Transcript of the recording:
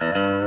you